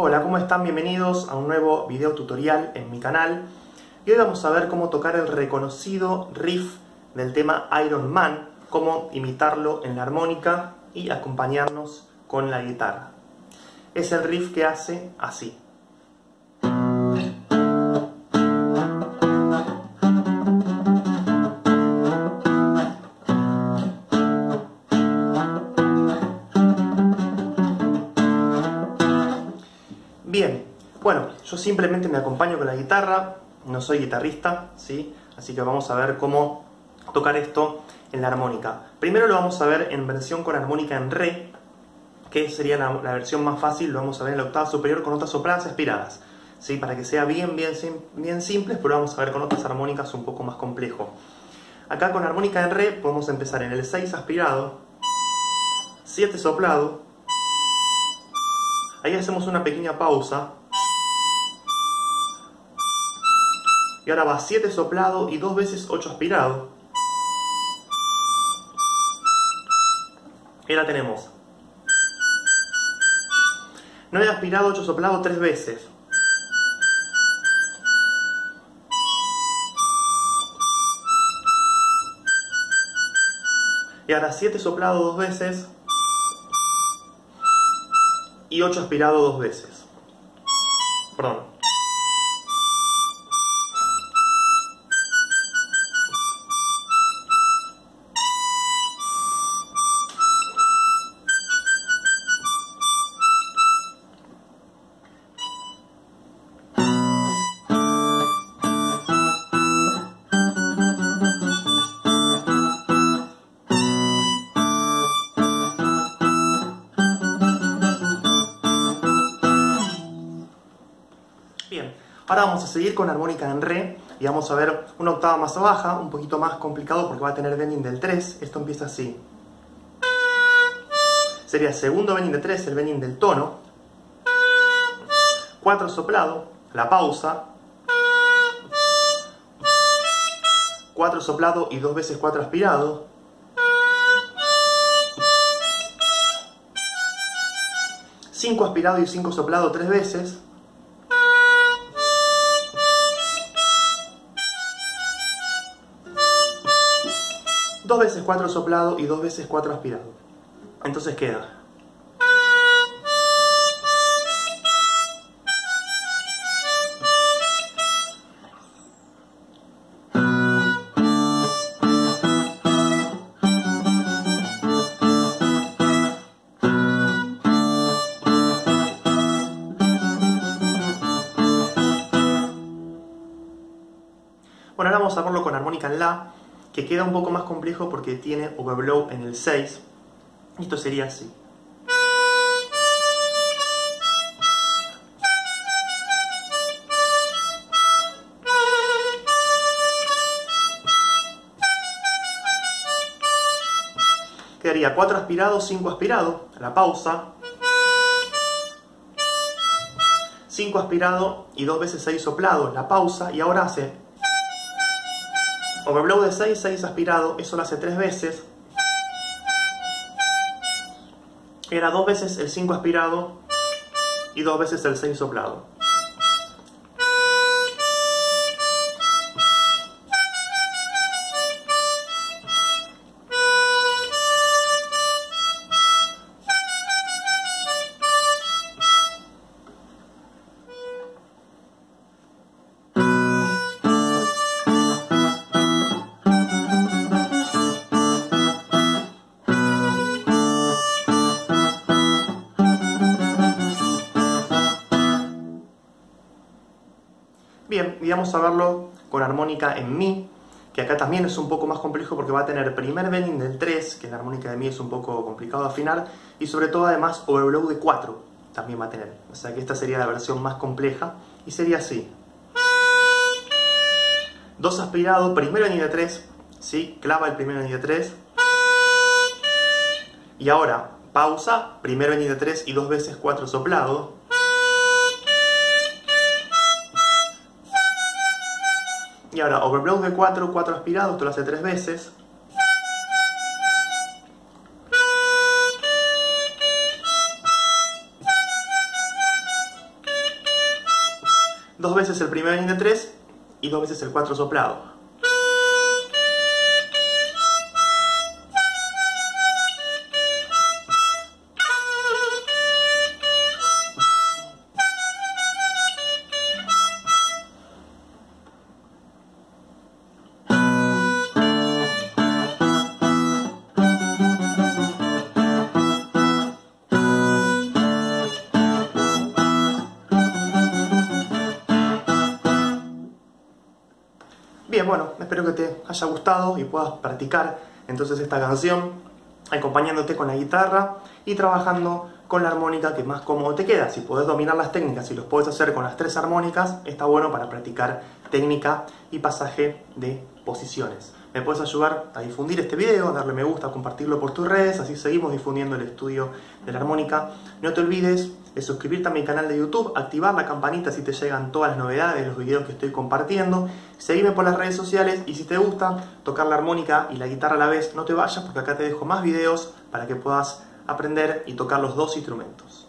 Hola, ¿cómo están? Bienvenidos a un nuevo video tutorial en mi canal. Y hoy vamos a ver cómo tocar el reconocido riff del tema Iron Man, cómo imitarlo en la armónica y acompañarnos con la guitarra. Es el riff que hace así. Yo simplemente me acompaño con la guitarra, no soy guitarrista, ¿sí? Así que vamos a ver cómo tocar esto en la armónica. Primero lo vamos a ver en versión con armónica en re, que sería la, versión más fácil, lo vamos a ver en la octava superior con notas sopranas aspiradas, ¿sí? Para que sea bien, bien, bien simples, pero vamos a ver con otras armónicas un poco más complejo. Acá con armónica en re podemos empezar en el 6 aspirado, 7 soplado, Ahí hacemos una pequeña pausa. Y ahora va 7 soplado y 2 veces 8 aspirado. Y ahora tenemos 9 aspirado, 8 soplado 3 veces. Y ahora 7 soplado 2 veces y 8 aspirado dos veces. Perdón. Ahora vamos a seguir con armónica en re y vamos a ver una octava más baja, un poquito más complicado porque va a tener bending del 3. Esto empieza así. Sería segundo bending de 3, el bending del tono. 4 soplado, la pausa. 4 soplado y 2 veces 4 aspirado. Cinco aspirado y 5 soplado tres veces. 2 veces 4 soplado y 2 veces 4 aspirado. Entonces queda. Bueno, ahora vamos a verlo con armónica en La que queda un poco más complejo porque tiene overblow en el 6. Esto sería así. Quedaría 4 aspirados, 5 aspirados, la pausa. 5 aspirado y 2 veces 6 soplado, la pausa. Y ahora hace Overblow de 6, 6 aspirado, eso lo hace 3 veces. Era 2 veces el 5 aspirado y 2 veces el 6 soplado. Bien, y vamos a verlo con armónica en Mi, que acá también es un poco más complejo porque va a tener primer bending del 3, que en la armónica de Mi es un poco complicado de afinar, y sobre todo además overblow de 4 también va a tener. O sea que esta sería la versión más compleja, y sería así. Dos aspirado, primer bending de 3, ¿sí? clava el primer bending de 3, y ahora pausa, primer bending de 3 y dos veces 4 soplado, Y ahora, overblock de 4, 4 aspirados, esto lo hace 3 veces. Dos veces el primer de 3 y dos veces el 4 soplado. Bueno, espero que te haya gustado y puedas practicar entonces esta canción acompañándote con la guitarra y trabajando con la armónica que más cómodo te queda. Si podés dominar las técnicas y los puedes hacer con las tres armónicas, está bueno para practicar técnica y pasaje de posiciones. Me puedes ayudar a difundir este video, darle me gusta, compartirlo por tus redes, así seguimos difundiendo el estudio de la armónica. No te olvides de suscribirte a mi canal de YouTube, activar la campanita si te llegan todas las novedades de los videos que estoy compartiendo, seguirme por las redes sociales y si te gusta tocar la armónica y la guitarra a la vez, no te vayas porque acá te dejo más videos para que puedas aprender y tocar los dos instrumentos.